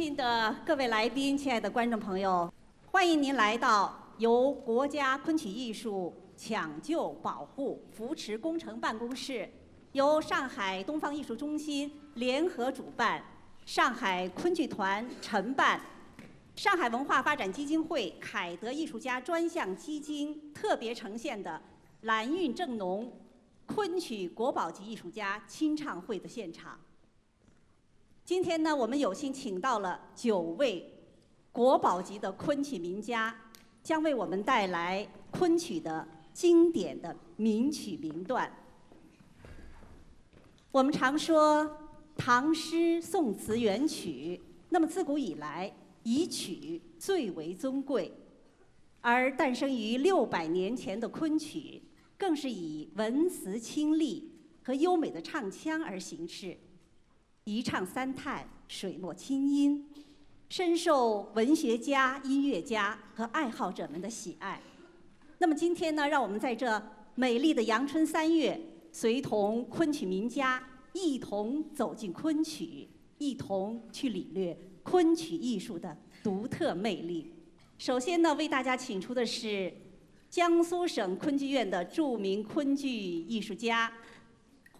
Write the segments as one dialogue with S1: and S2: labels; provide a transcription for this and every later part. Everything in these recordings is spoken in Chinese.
S1: 尊敬的各位来宾，亲爱的观众朋友，欢迎您来到由国家昆曲艺术抢救、保护、扶持工程办公室，由上海东方艺术中心联合主办，上海昆剧团承办，上海文化发展基金会凯德艺术家专项基金特别呈现的蓝韵正浓昆曲国宝级艺术家清唱会的现场。今天呢，我们有幸请到了九位国宝级的昆曲名家，将为我们带来昆曲的经典的名曲名段。我们常说唐诗宋词元曲，那么自古以来以曲最为尊贵，而诞生于六百年前的昆曲，更是以文词清丽和优美的唱腔而行事。一唱三叹，水墨清音，深受文学家、音乐家和爱好者们的喜爱。那么今天呢，让我们在这美丽的阳春三月，随同昆曲名家一同走进昆曲，一同去领略昆曲艺术的独特魅力。首先呢，为大家请出的是江苏省昆剧院的著名昆剧艺术家。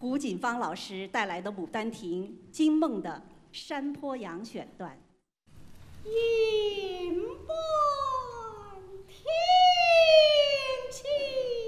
S1: 胡锦芳老师带来的《牡丹亭》金梦的《山坡羊》选段。
S2: 银波天气。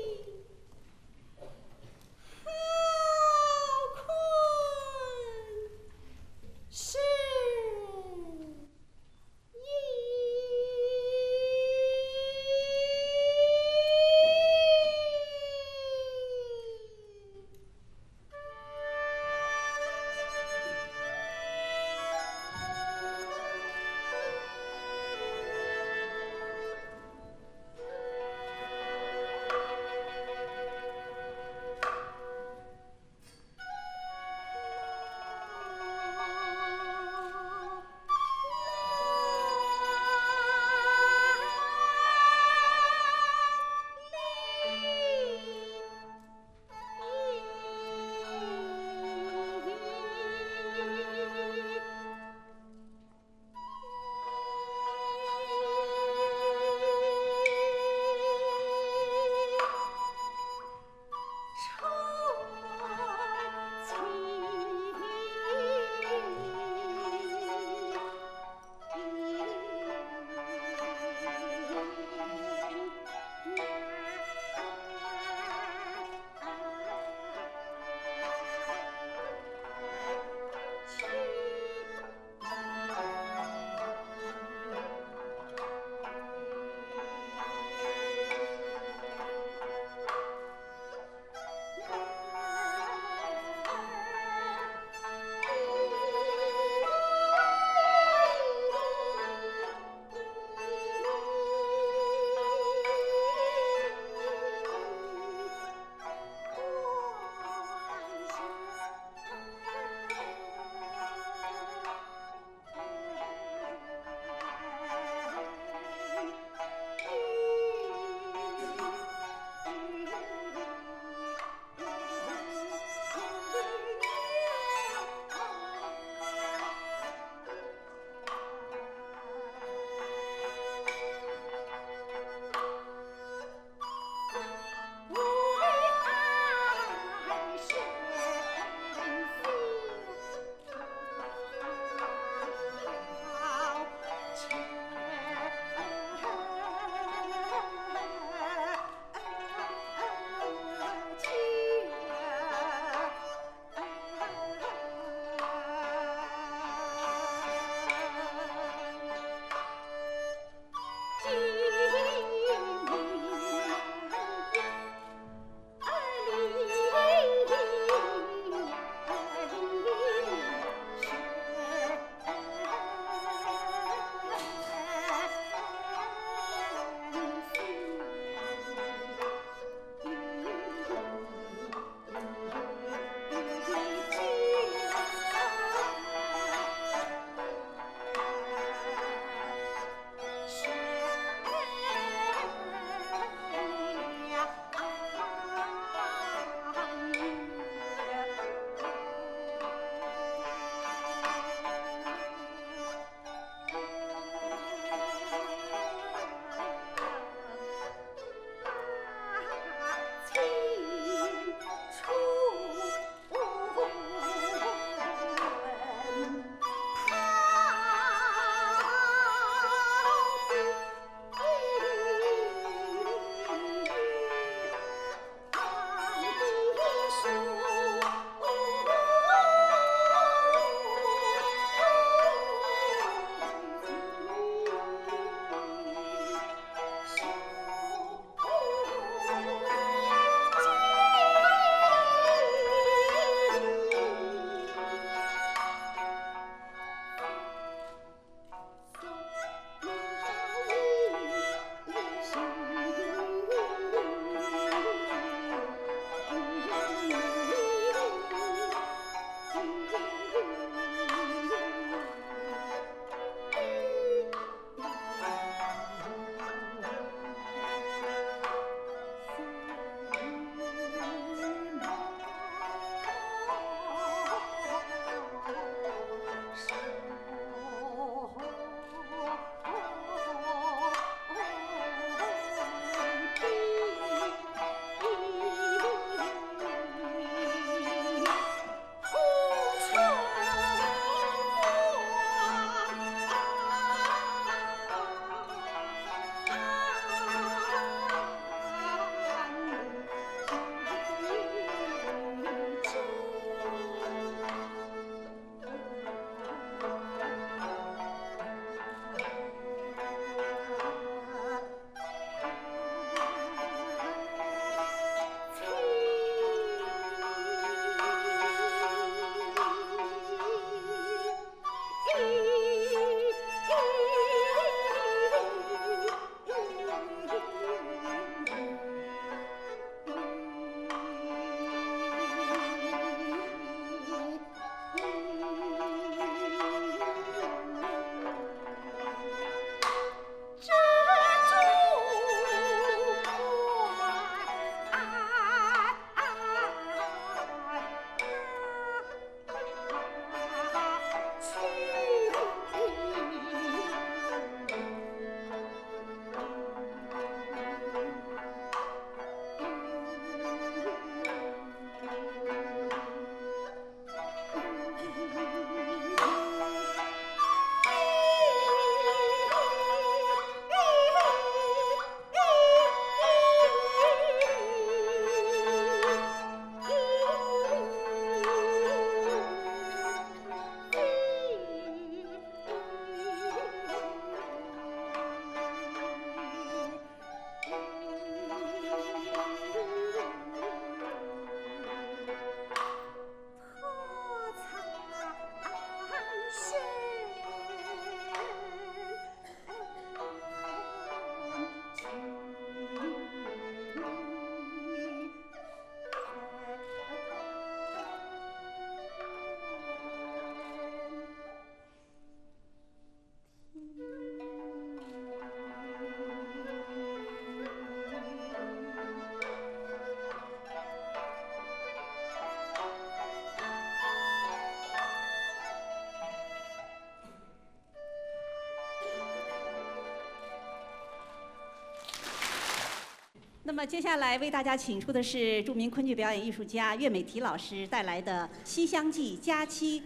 S2: 那么接下来为大家请出的是著名昆剧表演艺术家岳美缇老师带来的《西厢记·佳期》。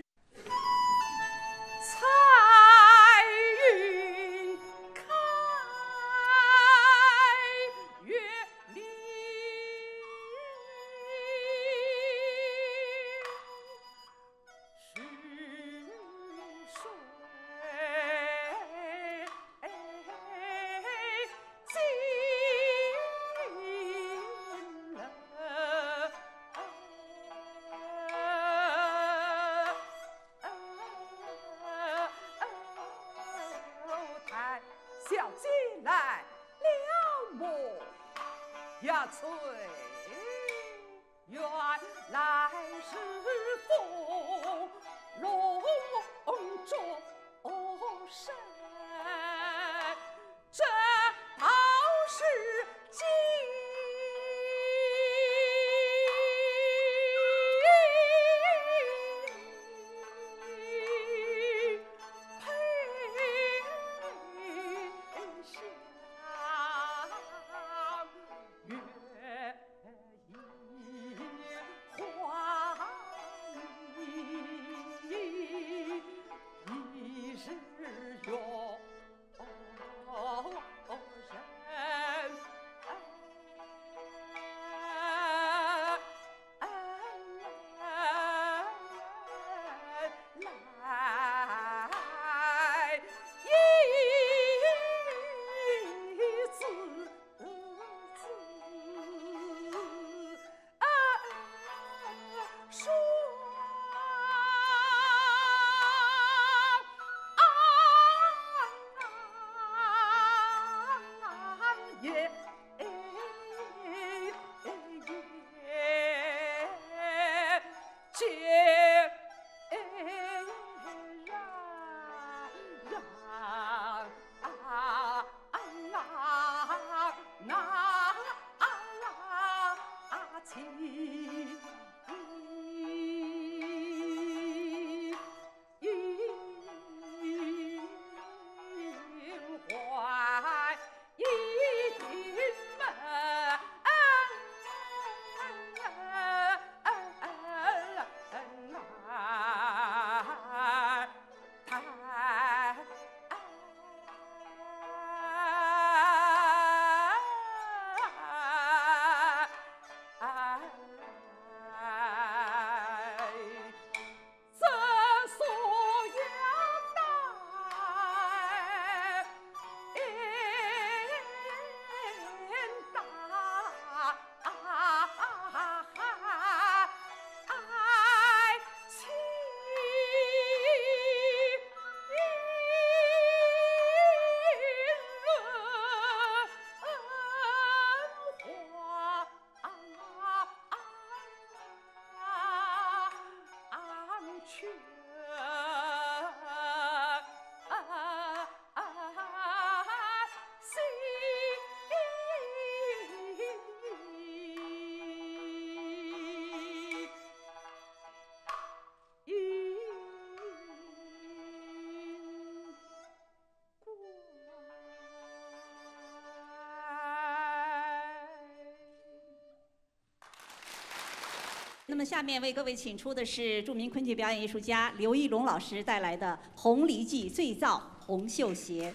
S2: 那么，下面为各位请出的是著名昆剧表演艺术家刘义龙老师带来的《红梨记·醉造红绣鞋》。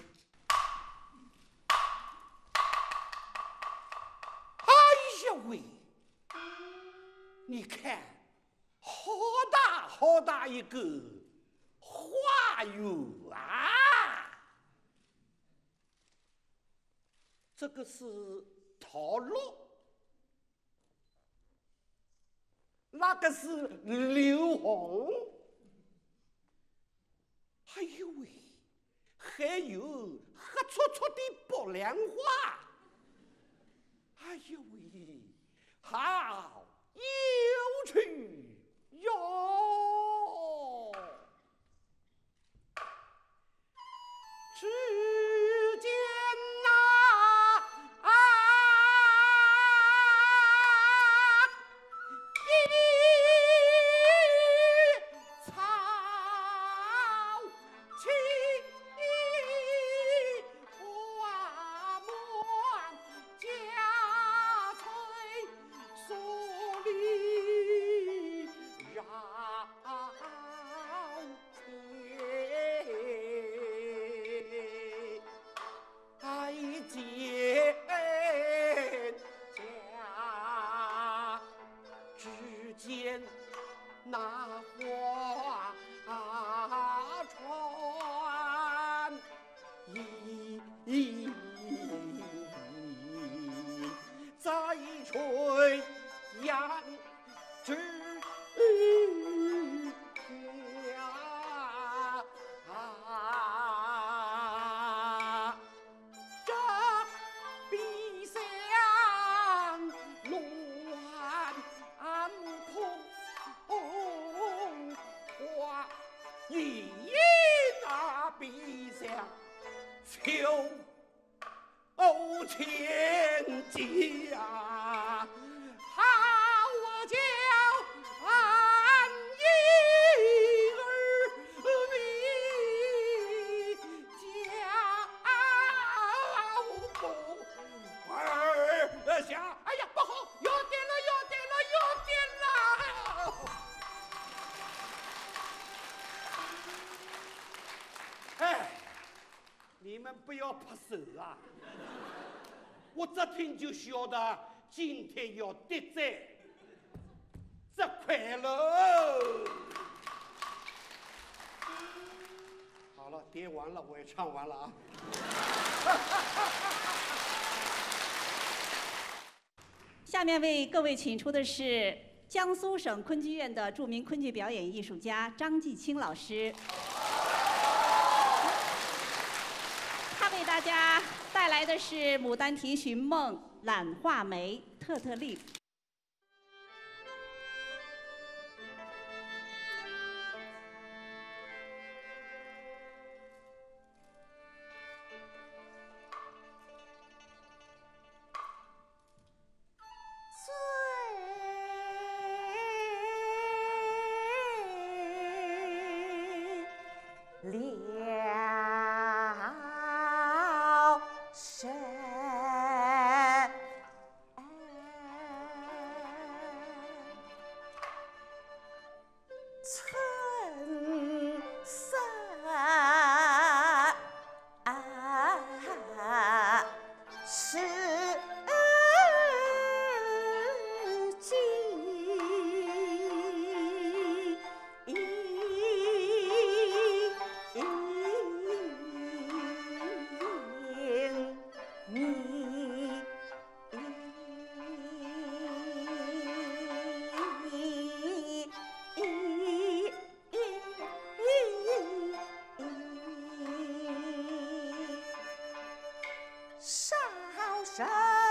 S3: 哎呀喂！你看，好大好大一个花园啊！这个是套路。那个是刘红，哎呦喂，还有黑戳戳的白莲花，哎呦喂，好有趣哟！只见。
S4: 听就晓得今天要得罪，这快乐。好了，叠完了，我也唱完了啊。
S2: 下面为各位请出的是江苏省昆剧院的著名昆剧表演艺术家张继清老师。为大家带来的是《牡丹亭寻梦》懒画眉特特丽。
S5: Sao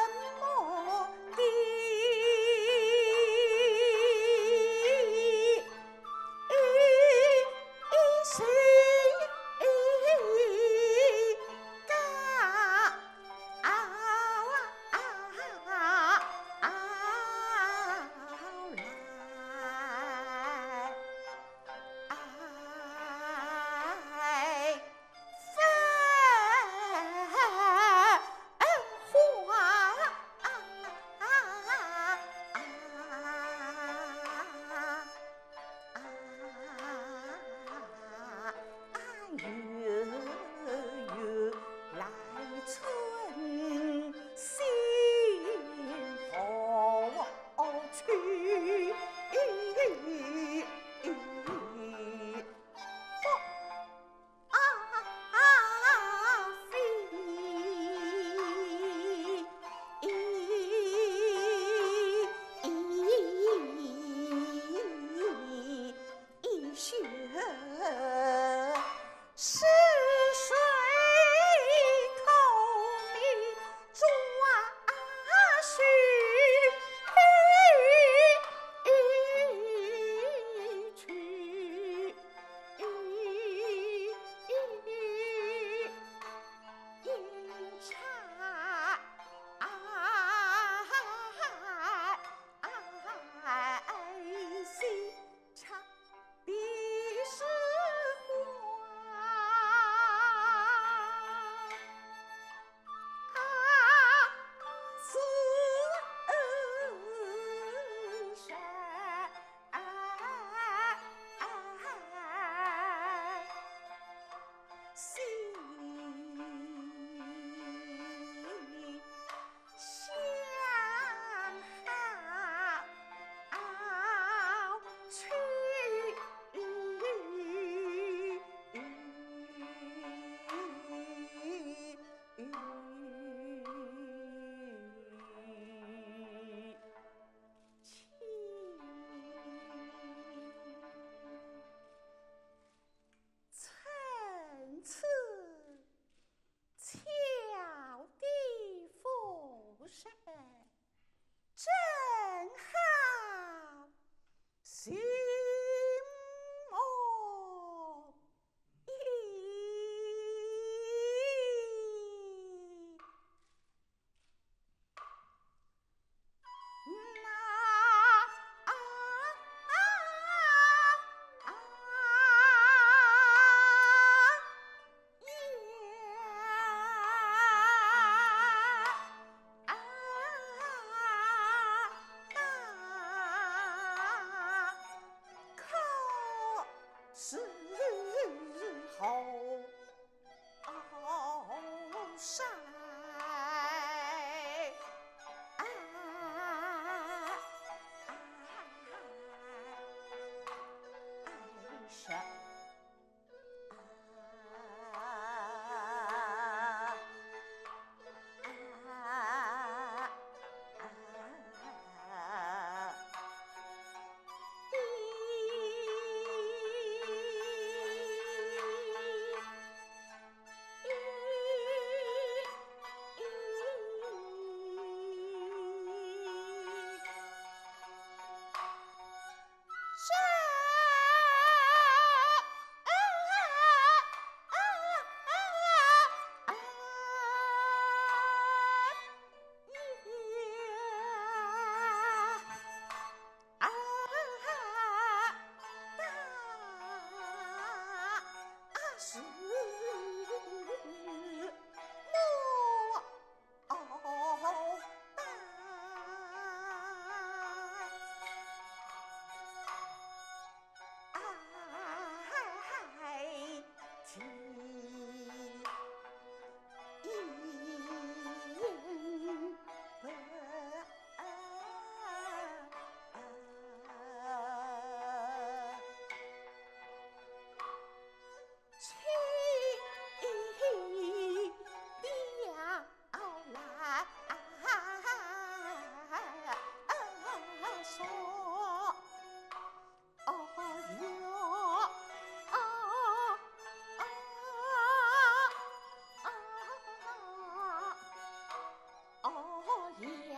S5: 可以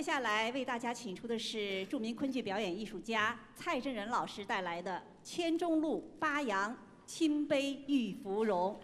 S5: 接下来为大家请出的是著名昆剧表演艺术家蔡振仁老师带来的《千钟路八扬》《青杯玉芙蓉》。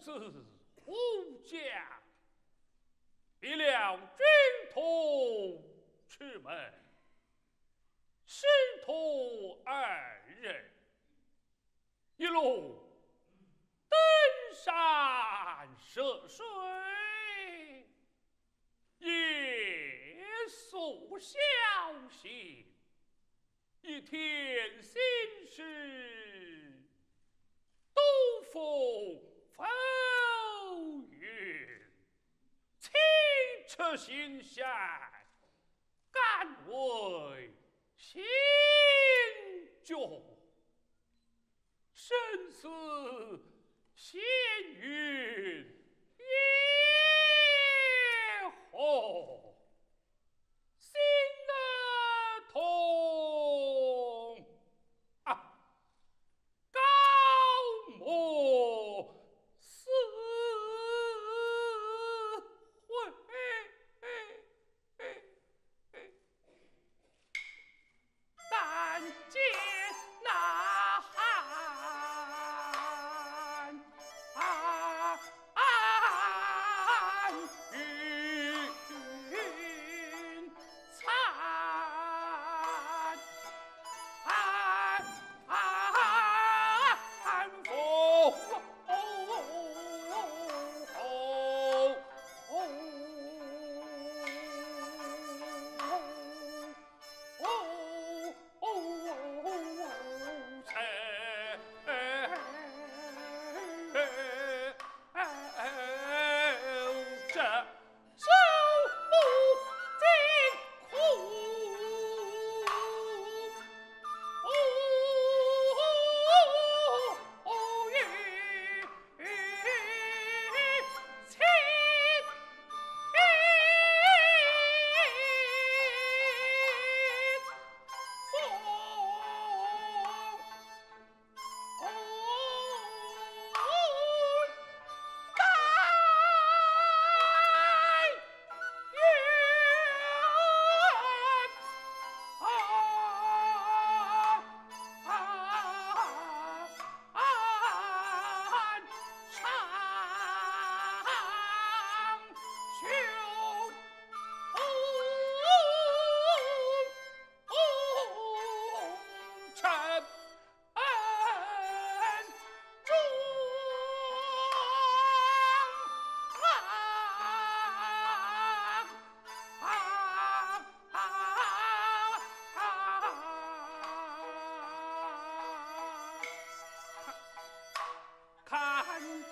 S6: 子武将，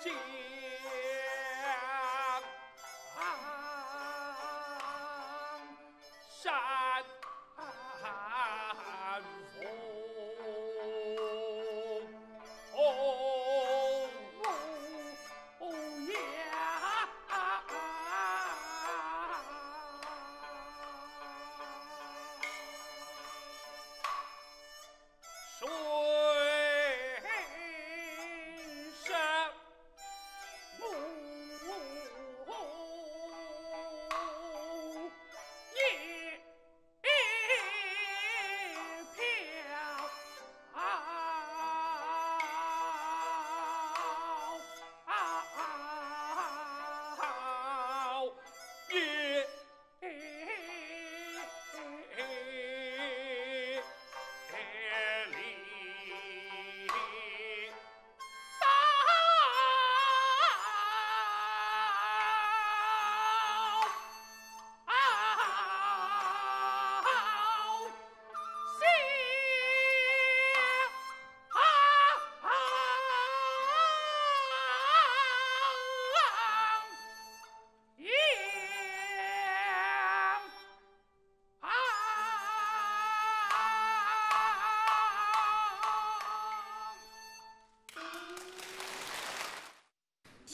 S6: 进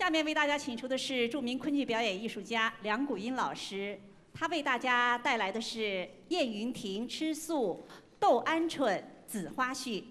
S2: 下面为大家请出的是著名昆剧表演艺术家梁谷音老师，他为大家带来的是《燕云亭吃素豆鹌鹑紫花序》。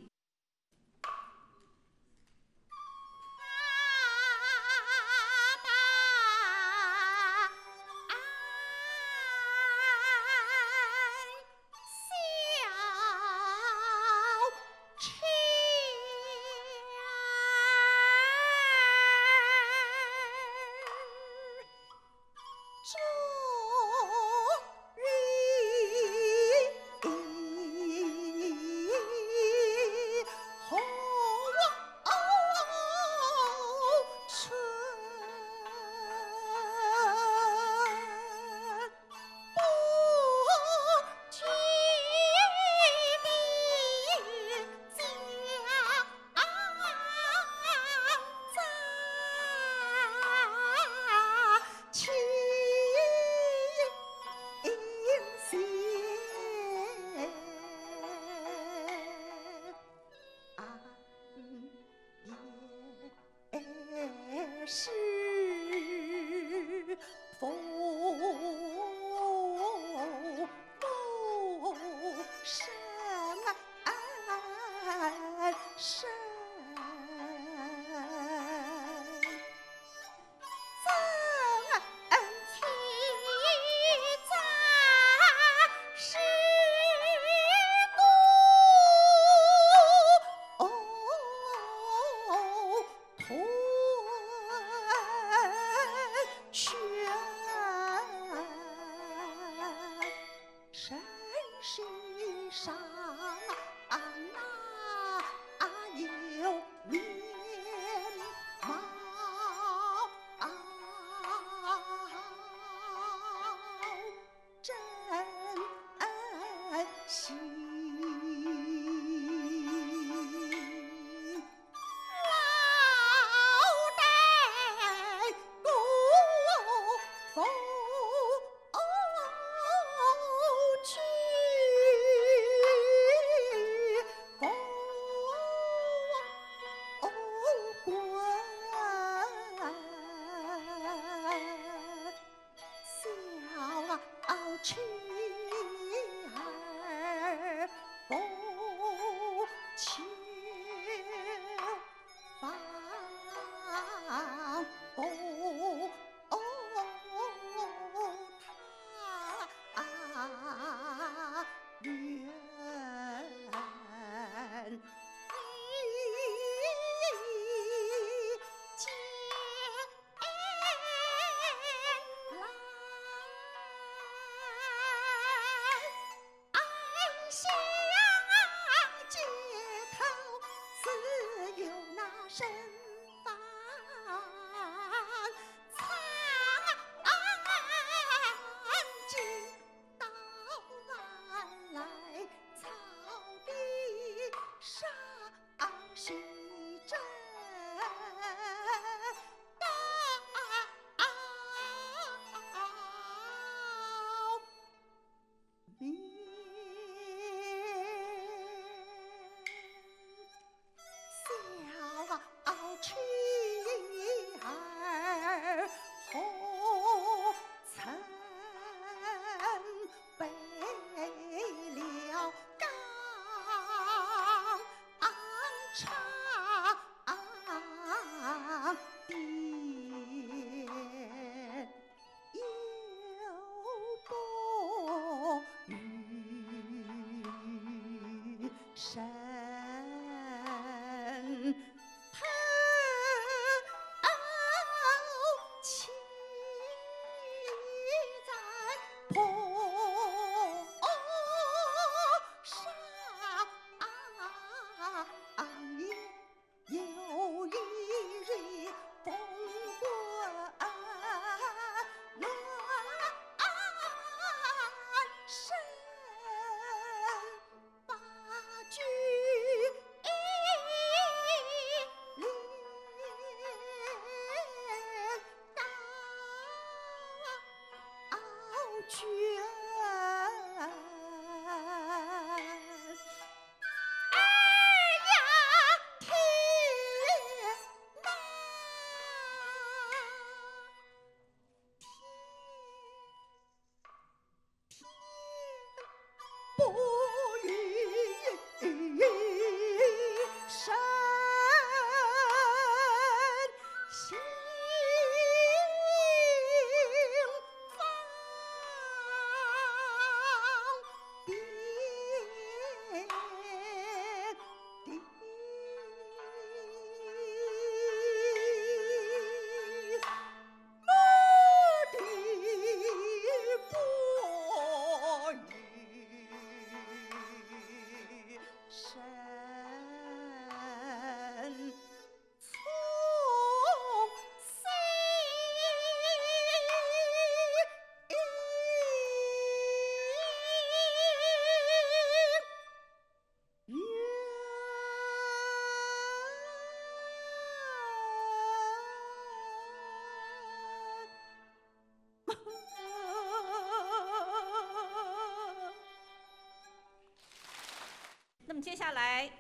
S2: 接下来，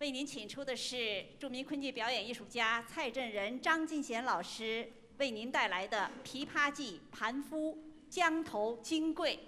S2: 为您请出的是著名昆剧表演艺术家蔡振仁、张进贤老师为您带来的《琵琶记·盘夫·江头金桂》。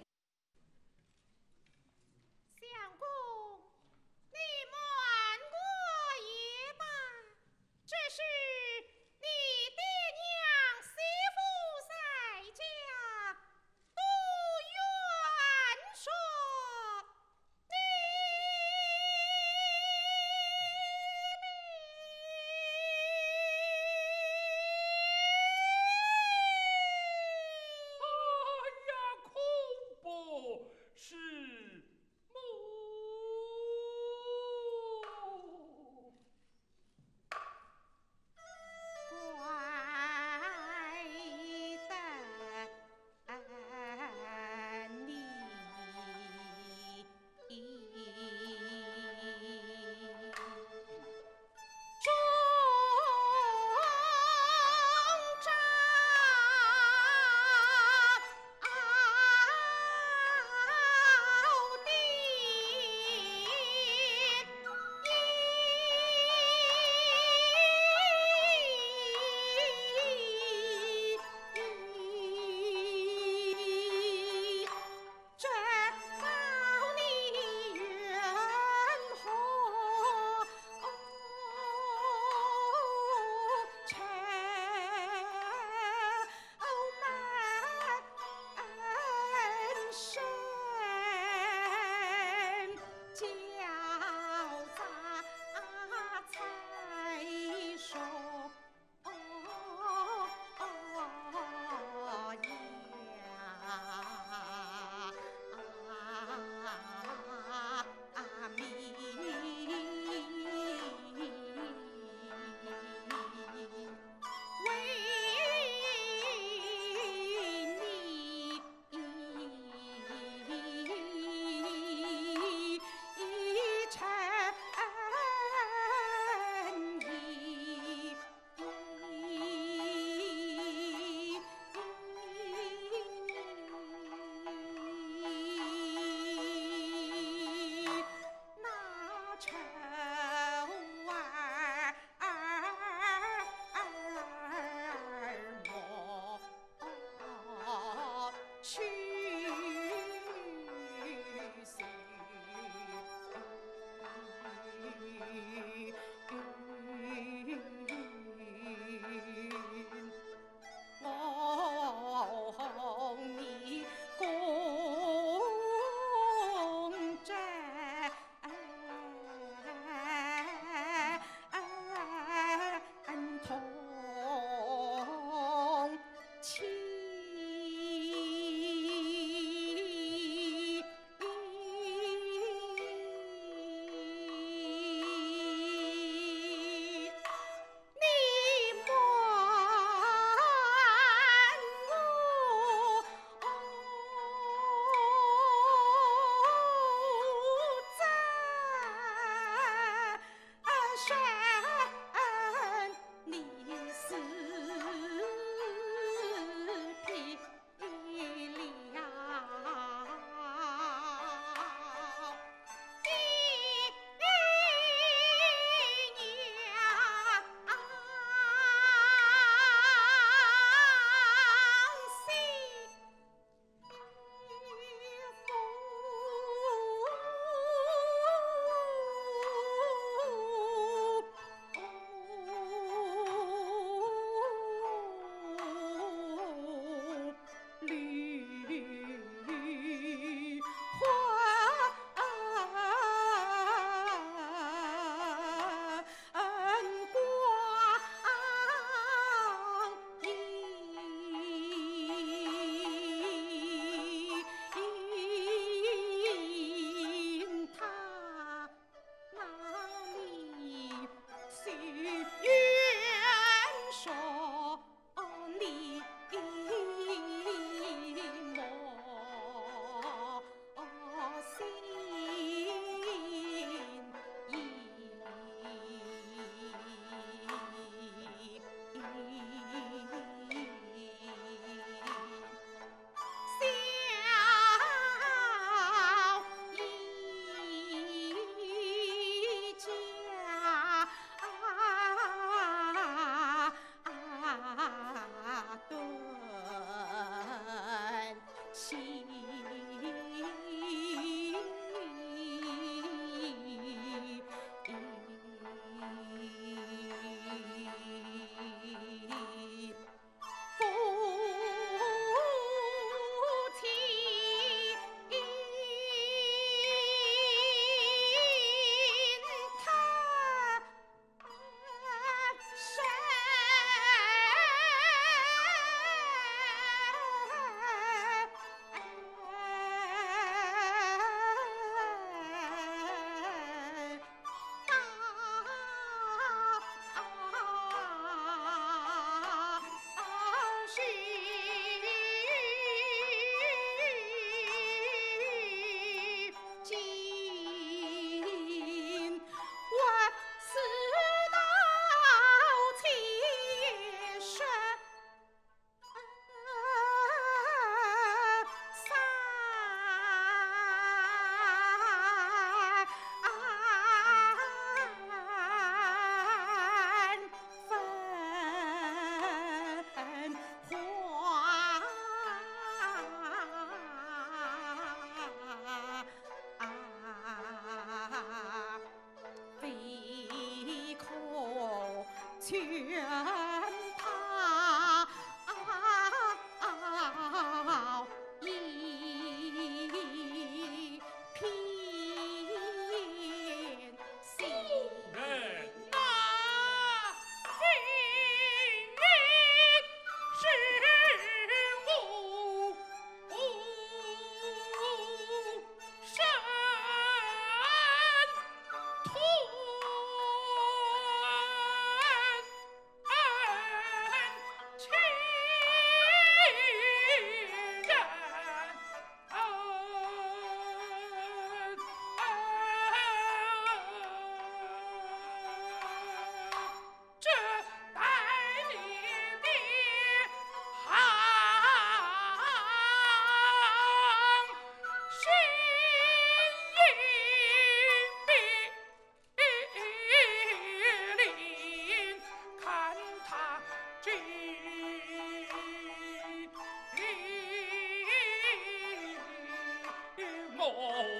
S5: oh.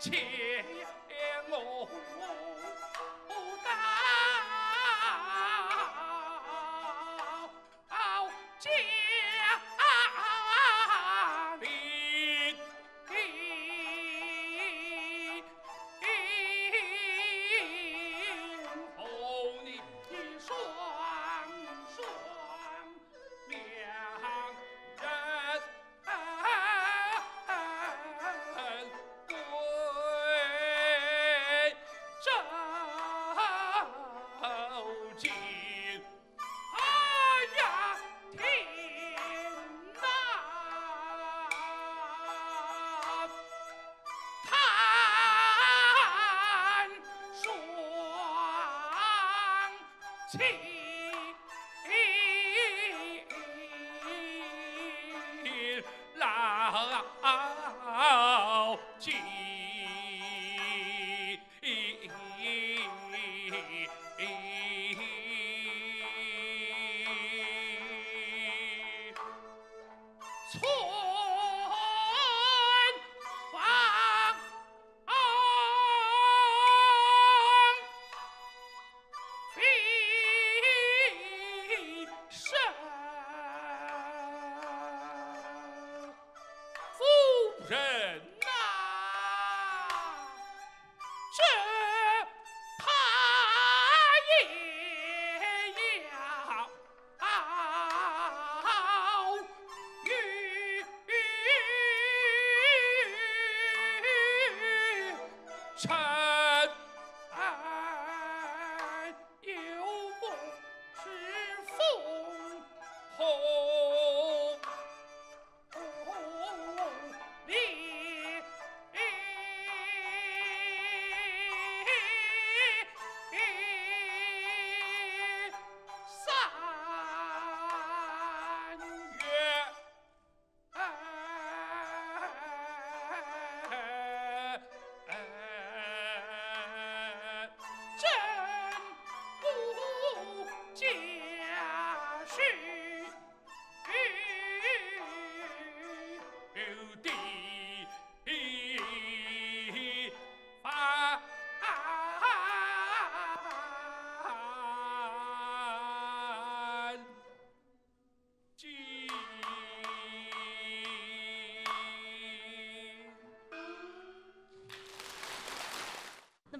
S2: 切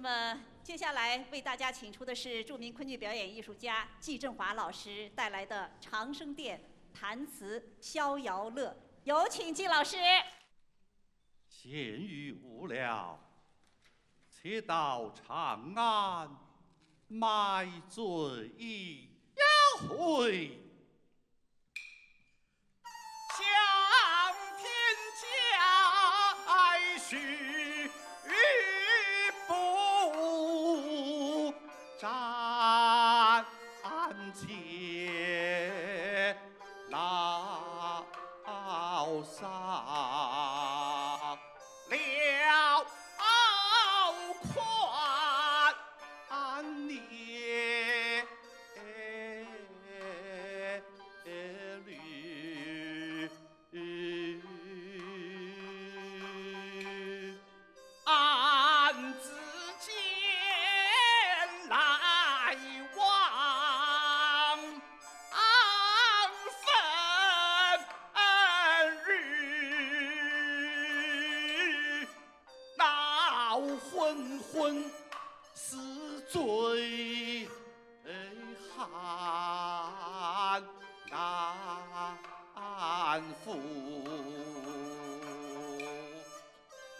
S2: 那么接下来为大家请出的是著名昆剧表演艺术家季振华老师带来的长生殿弹词逍遥乐有请季老师。
S3: 闲余无聊且到长安买醉一回。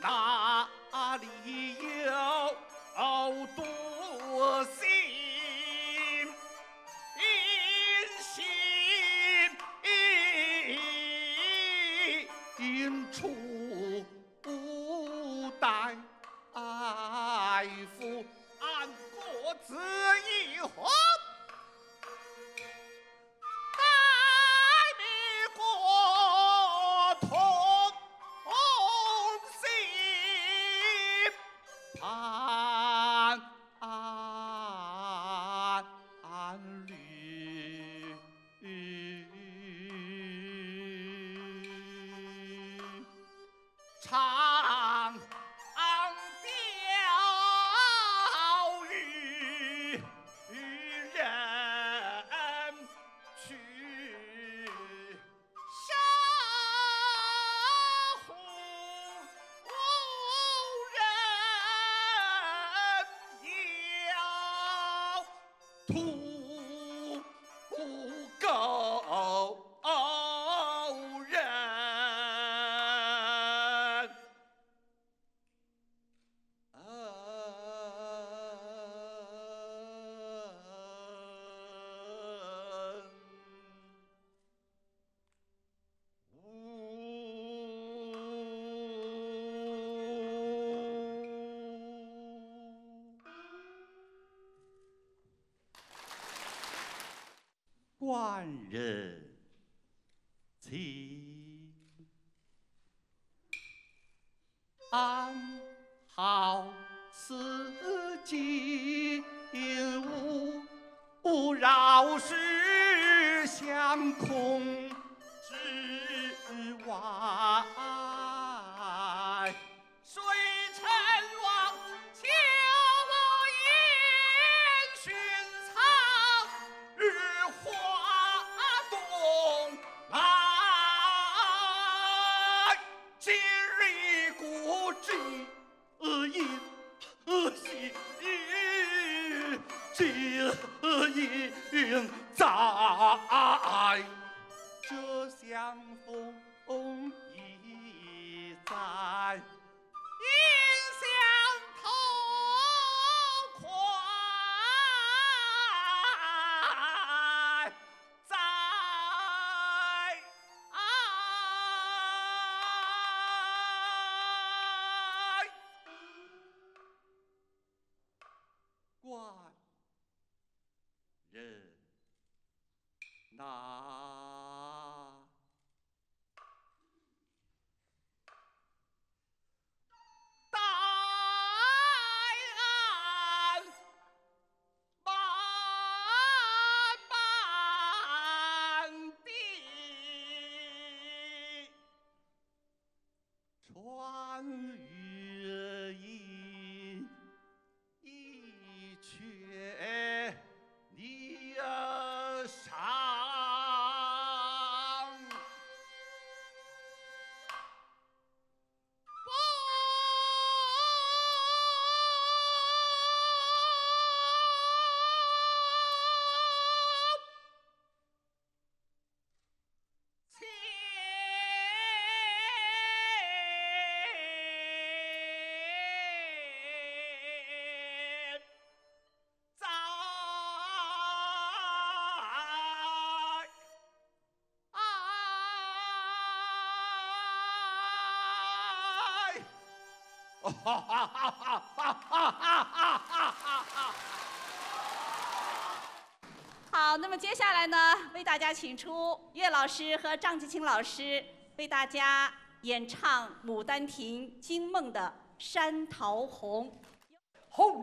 S3: 哪里万人。好，那
S1: 么接下来呢，为大家请出岳老师和张继清老师，为大家演唱《牡丹亭》惊梦的《山桃红》。
S2: 红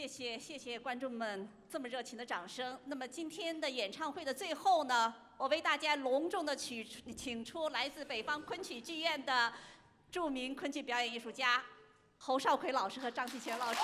S1: 谢谢谢谢观众们这么热情的掌声。那么今天的演唱会的最后呢，我为大家隆重的取请出来自北方昆曲剧院的著名昆曲表演艺术家侯少奎老师和张继全老师。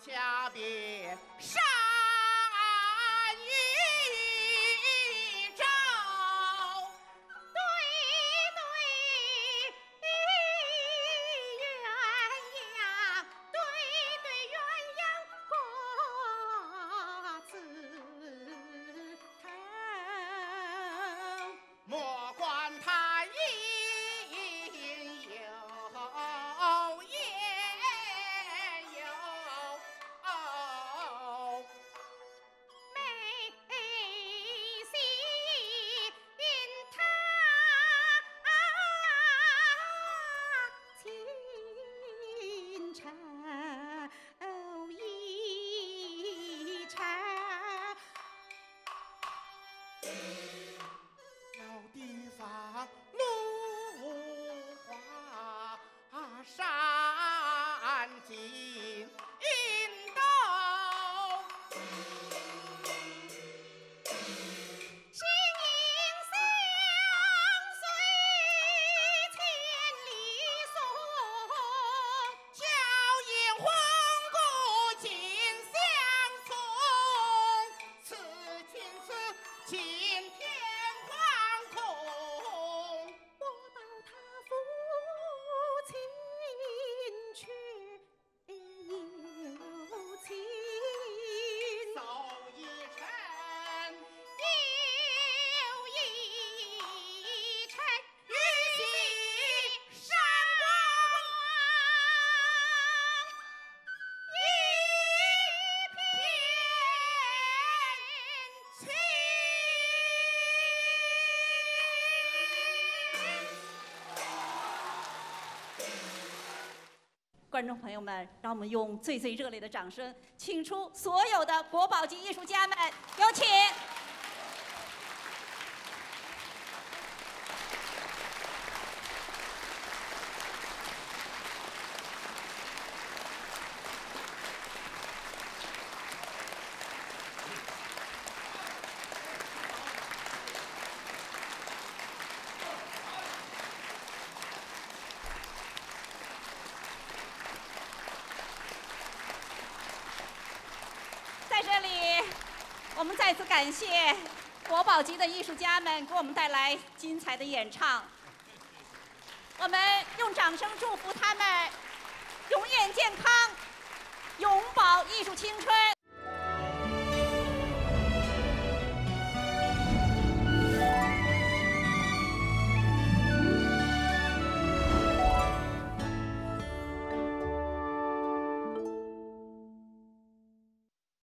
S3: 下
S2: 边。地方芦花山尽
S1: 观众朋友们，让我们用最最热烈的掌声，请出所有的国宝级艺术家们，有请。在这里，我们再次感谢国宝级的艺术家们给我们带来精彩的演唱。我们用掌声祝福他们永远健康，永葆艺术青春。